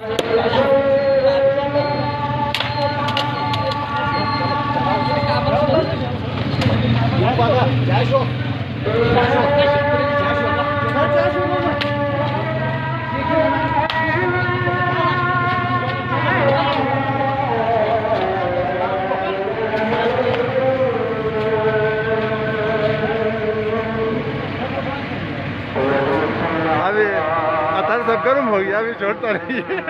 来，过来，来，说，सब गर्म हो गया अभी छोड़ता नहीं है।